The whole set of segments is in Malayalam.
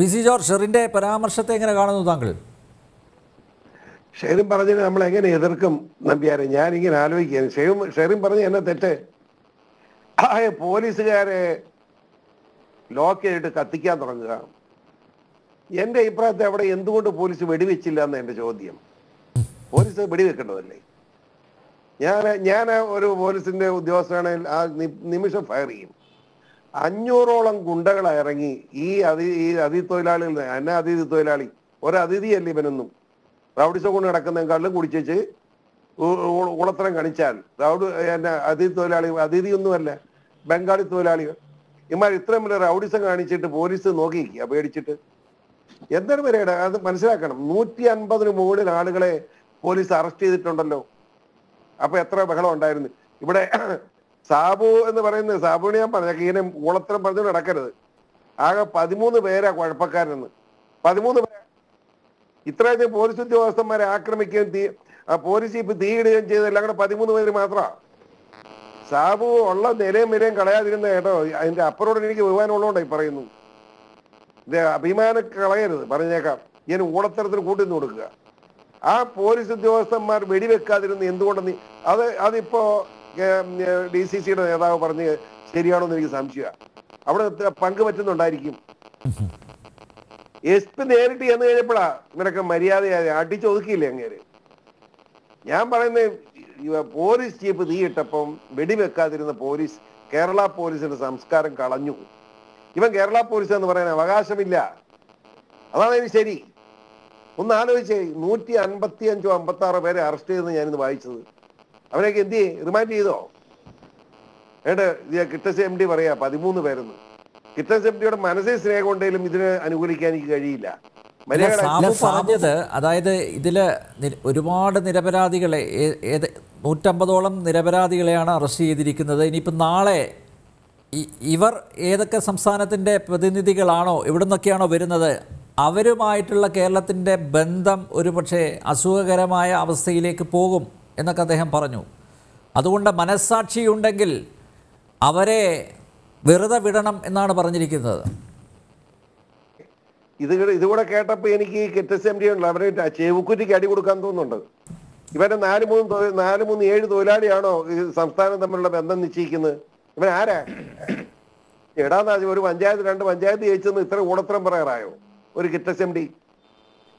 പി സി ജോർജ് ഷെറിന്റെ പരാമർശത്തെ എങ്ങനെ കാണുന്നു താങ്കൾ? ഷെറിൻ പറഞ്ഞത് നമ്മൾ എങ്ങനെ എതിർക്കും നമ്പ്യാരെ? ഞാനിങ്ങനെ ആലോചിക്കുകയാണ്. ഷെറും ഷെറിൻ പറഞ്ഞ എന്നെ തെറ്റ്? ആയ പോലീസുകാരെ ലോക്ക് ചെയ്തിട്ട് കത്തിക്കാൻ തുടങ്ങുക. എന്റെ അഭിപ്രായത്തിൽ അവിടെ എന്തുകൊണ്ട് പോലീസ് വെടിവെച്ചില്ല എന്ന് എന്റെ ചോദ്യം. പോലീസ് വെടിവെക്കേണ്ടതല്ലേ? ഞാൻ ഞാൻ ഒരു പോലീസിന്റെ ഉദ്യോഗസ്ഥനാണെങ്കിൽ ആ നിമിഷം ഫയർ ചെയ്യും. അഞ്ഞൂറോളം ഗുണ്ടകൾ ഇറങ്ങി ഈ അതി ഈ അതിഥി തൊഴിലാളികൾ എന്നെ അതിഥി തൊഴിലാളി ഒരു അതിഥിയല്ലേ ഇവനൊന്നും? റൗഡിസം കൊണ്ട് നടക്കുന്ന കള്ളും കുടിച്ചേച്ച് ഉളത്തരം കണിച്ചാൽ റൗഡ് എന്നെ അതിഥി തൊഴിലാളി അതിഥിയൊന്നുമല്ല ബംഗാളി തൊഴിലാളികൾ. ഇമാർ ഇത്രയും വലിയ റൗഡിസം കാണിച്ചിട്ട് പോലീസ് നോക്കിയിരിക്കുക പേടിച്ചിട്ട്. എന്താണ് വരെയുടെ അത് മനസ്സിലാക്കണം. നൂറ്റി അൻപതിന് മുകളിൽ ആളുകളെ പോലീസ് അറസ്റ്റ് ചെയ്തിട്ടുണ്ടല്ലോ. അപ്പൊ എത്ര ബഹളം ഉണ്ടായിരുന്നു. ഇവിടെ സാബു എന്ന് പറയുന്നത് സാബുവിനെ ഞാൻ പറഞ്ഞ ഇങ്ങനെ ഊളത്തരം പറഞ്ഞു നടക്കരുത്. ആകെ പതിമൂന്ന് പേരാ കുഴപ്പക്കാരെന്ന് പതിമൂന്ന് പേരാ. ഇത്രയധികം പോലീസ് ഉദ്യോഗസ്ഥന്മാരെ ആക്രമിക്കുകയും തീ പോലീസ് ഇപ്പൊ തീയിടുകയും ചെയ്ത് എല്ലാം കൂടെ പതിമൂന്ന് പേര് മാത്രമാ സാബു ഉള്ള നിലയും വിലയും കളയാതിരുന്ന കേട്ടോ അതിന്റെ അപ്പറോട് എനിക്ക് വിവാനുള്ളതുകൊണ്ടായി പറയുന്നു ഇത് അഭിമാനം കളയരുത് പറഞ്ഞേക്കാം. ഇങ്ങനെ ഊളത്തരത്തിന് കൂട്ടിന്ന് കൊടുക്കുക. ആ പോലീസ് ഉദ്യോഗസ്ഥന്മാർ വെടിവെക്കാതിരുന്ന് എന്തുകൊണ്ടെന്ന് അത് അതിപ്പോ ഡി സി സിയുടെ നേതാവ് പറഞ്ഞ് ശരിയാണോന്ന് എനിക്ക് സംശയമാണ് അവിടെ പങ്ക് പറ്റുന്നുണ്ടായിരിക്കും? എസ് പി നേരിട്ട് ചെന്ന് കഴിഞ്ഞപ്പോഴാ ഇവരൊക്കെ മര്യാദയായി അടിച്ചൊതുക്കിയില്ലേ അങ്ങേര്? ഞാൻ പറയുന്നത് പോലീസ് ചീഫ് തീയിട്ടപ്പം വെടിവെക്കാതിരുന്ന പോലീസ് കേരള പോലീസിന്റെ സംസ്കാരം കളഞ്ഞു. ഇവൻ കേരള പോലീസ് എന്ന് പറയാൻ അവകാശമില്ല. അതാണ് അതിന് ശരി. ഒന്ന് ആലോചിച്ചേ നൂറ്റി അൻപത്തി അഞ്ചോ അമ്പത്തി ആറോ പേരെ അറസ്റ്റ് ചെയ്തെന്ന് ഞാനിന്ന് വായിച്ചത്. അവരൊക്കെ എന്ത് ചെയ്യും? റിമാൻഡ് ചെയ്തോ? ഏട്ട് കിട്ടസ് എം ഡി പറയാ പതിമൂന്ന് പേരെന്ന്. കിട്ടസ് എം ഡിയുടെ മനസ്സിൽ സ്നേഹം ഉണ്ടെങ്കിലും ഇതിനെ അനുകൂലിക്കാൻ എനിക്ക് കഴിയില്ല. പറഞ്ഞത് അതായത് ഇതിൽ ഒരുപാട് നിരപരാധികളെ ഏത് നൂറ്റമ്പതോളം നിരപരാധികളെയാണ് അറസ്റ്റ് ചെയ്തിരിക്കുന്നത്. ഇനിയിപ്പം നാളെ ഇവർ ഏതൊക്കെ സംസ്ഥാനത്തിന്റെ പ്രതിനിധികളാണോ ഇവിടെ നിന്നൊക്കെയാണോ വരുന്നത് അവരുമായിട്ടുള്ള കേരളത്തിന്റെ ബന്ധം ഒരുപക്ഷെ അസുഖകരമായ അവസ്ഥയിലേക്ക് പോകും. എന്നൊക്കെ അദ്ദേഹം പറഞ്ഞു. അതുകൊണ്ട് മനസ്സാക്ഷിയുണ്ടെങ്കിൽ അവരെ വെറുതെ വിടണം എന്നാണ് പറഞ്ഞിരിക്കുന്നത്. ഇത് കൂടെ- ഇതുകൂടെ കേട്ടപ്പോ എനിക്ക് കിറ്റസ് എം ഡി ഉണ്ടല്ലോ അവരെ ചേവുക്കുറ്റിക്ക് അടി കൊടുക്കാൻ തോന്നുന്നുണ്ട്. ഇവരെ നാല് മൂന്ന് നാല് മൂന്ന് ഏഴ് തൊഴിലാളിയാണോ സംസ്ഥാനം തമ്മിലുള്ള ബന്ധം നിശ്ചയിക്കുന്നത്? ഇവൻ ആരാ? എടാന്നാ ഒരു പഞ്ചായത്ത് രണ്ട് പഞ്ചായത്ത് ജയിച്ചെന്ന് ഇത്ര ഊടത്തരം പറയാറായോ? ഒരു കിറ്റസ് എം ഡി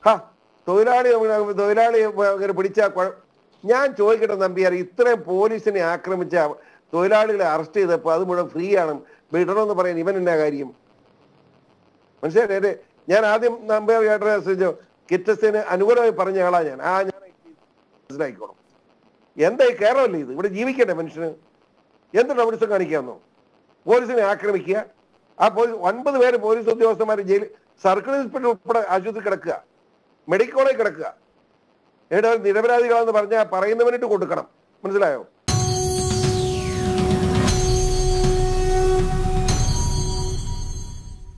ഹാ തൊഴിലാളി തൊഴിലാളി പിടിച്ച ഞാൻ ചോദിക്കട്ടെ നമ്പിയാർ ഇത്രയും പോലീസിനെ ആക്രമിച്ച തൊഴിലാളികളെ അറസ്റ്റ് ചെയ്തപ്പോൾ അത് മുഴുവൻ ഫ്രീ ആണ്. വിടണമെന്ന് പറയാൻ ഇവൻ എന്നാ കാര്യം? മനസ്സിലായില്ലേ? ഞാൻ ആദ്യം നമ്പിയാർ കേട്ട കിറ്റസിന് അനുകൂലമായി പറഞ്ഞ ആളാ ഞാൻ. ആ ഞാൻ മനസ്സിലാക്കിക്കോളും. എന്താ ഈ കേരളമല്ലേ ഇത്? ഇവിടെ ജീവിക്കട്ടെ മനുഷ്യന്? എന്ത് ഡോമിനിസം കാണിക്കാന്നോ? പോലീസിനെ ആക്രമിക്കുക. ആ പോലീസ് ഒൻപത് പേര് പോലീസ് ഉദ്യോഗസ്ഥന്മാർ ജയിൽ സർക്കിൾ ഇൻസ്പെക്ടർ ഉൾപ്പെടെ ആശുപത്രി കിടക്കുക. മെഡിക്കൽ കിടക്കുക. എന്നിട്ട് അവർ നിരപരാധികളാന്ന് പറഞ്ഞാൽ പറയുന്നവനിട്ട് കൊടുക്കണം. മനസ്സിലായോ?